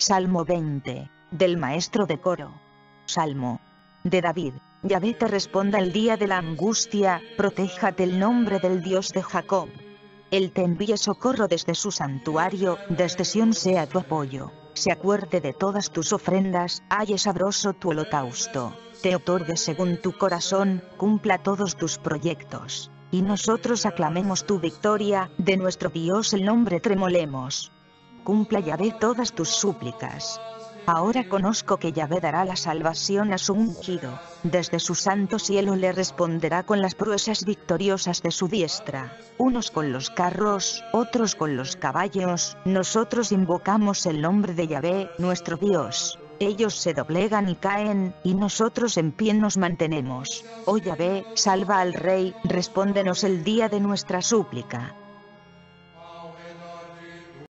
Salmo 20. Del maestro de coro. Salmo. De David. Yahvé te responda el día de la angustia, protéjate el nombre del Dios de Jacob. Él te envíe socorro desde su santuario, desde Sión sea tu apoyo, se acuerde de todas tus ofrendas, halle sabroso tu holocausto, te otorgue según tu corazón, cumpla todos tus proyectos. Y nosotros aclamemos tu victoria, de nuestro Dios el nombre tremolemos cumpla Yahvé todas tus súplicas. Ahora conozco que Yahvé dará la salvación a su ungido, desde su santo cielo le responderá con las proezas victoriosas de su diestra, unos con los carros, otros con los caballos, nosotros invocamos el nombre de Yahvé, nuestro Dios. Ellos se doblegan y caen, y nosotros en pie nos mantenemos. Oh Yahvé, salva al rey, respóndenos el día de nuestra súplica.